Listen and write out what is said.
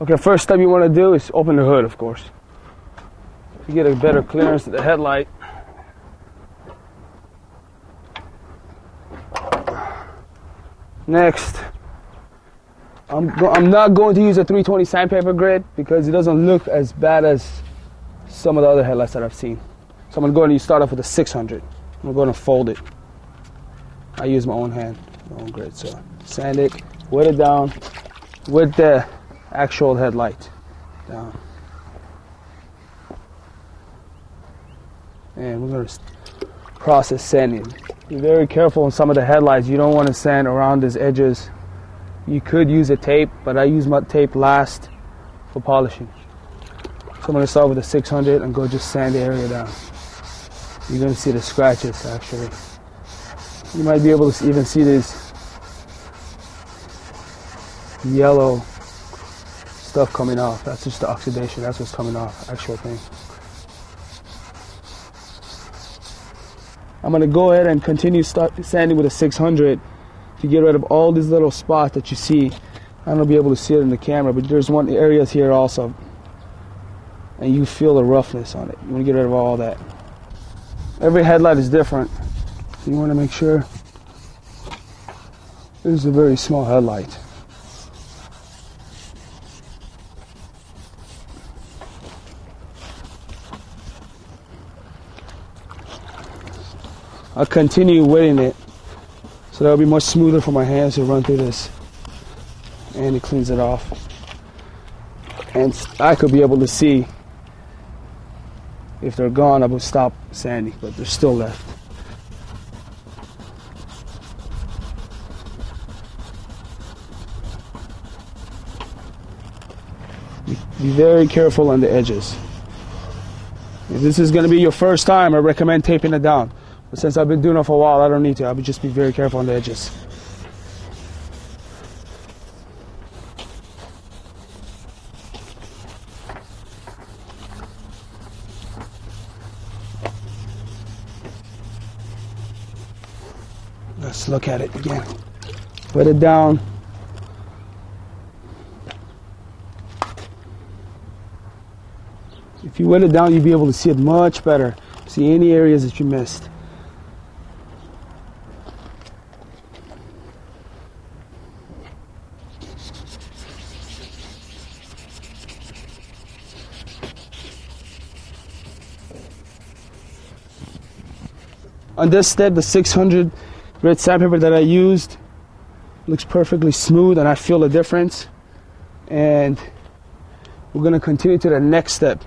Okay, first step you want to do is open the hood, of course. To get a better clearance of the headlight. Next, I'm, I'm not going to use a 320 sandpaper grit because it doesn't look as bad as some of the other headlights that I've seen. So I'm going to go and start off with a 600. I'm going to fold it. I use my own hand, my own grid. So sand it, wet it down with the actual headlight down. And we're going to process sanding. Be very careful on some of the headlights. You don't want to sand around these edges. You could use a tape, but I use my tape last for polishing. So I'm going to start with a 600 and go just sand the area down. You're going to see the scratches actually. You might be able to even see this yellow stuff coming off. That's just the oxidation. That's what's coming off. Actual thing. I'm gonna go ahead and continue sanding with a 600 to get rid of all these little spots that you see. I don't be able to see it in the camera, but there's one areas here also, and you feel the roughness on it. You want to get rid of all that. Every headlight is different. You want to make sure. This is a very small headlight. I'll continue wetting it so that'll be much smoother for my hands to run through this. And it cleans it off. And I could be able to see if they're gone I will stop sanding but they're still left. Be very careful on the edges. If this is going to be your first time I recommend taping it down but since I've been doing it for a while, I don't need to. I'll just be very careful on the edges. Let's look at it again. Put it down. If you wet it down, you'll be able to see it much better. See any areas that you missed. On this step, the 600 red sandpaper that I used looks perfectly smooth and I feel the difference. And we're gonna continue to the next step.